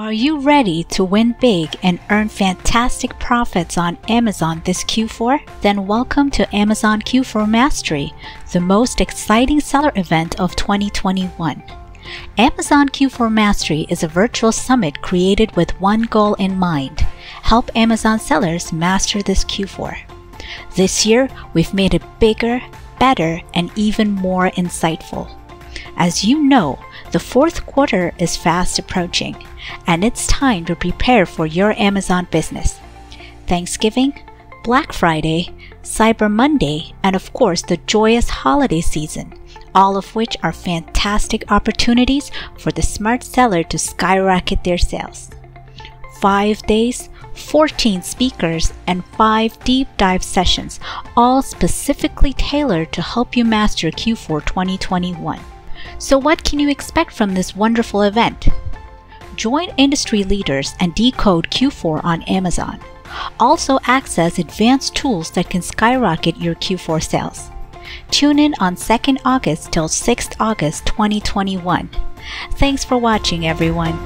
Are you ready to win big and earn fantastic profits on Amazon this Q4? Then welcome to Amazon Q4 Mastery, the most exciting seller event of 2021. Amazon Q4 Mastery is a virtual summit created with one goal in mind help Amazon sellers master this Q4. This year, we've made it bigger, better, and even more insightful. As you know, the fourth quarter is fast approaching, and it's time to prepare for your Amazon business. Thanksgiving, Black Friday, Cyber Monday, and of course the joyous holiday season, all of which are fantastic opportunities for the smart seller to skyrocket their sales. Five days, 14 speakers, and 5 deep dive sessions, all specifically tailored to help you master Q4 2021. So, what can you expect from this wonderful event? Join industry leaders and decode Q4 on Amazon. Also, access advanced tools that can skyrocket your Q4 sales. Tune in on 2nd August till 6th August 2021. Thanks for watching, everyone.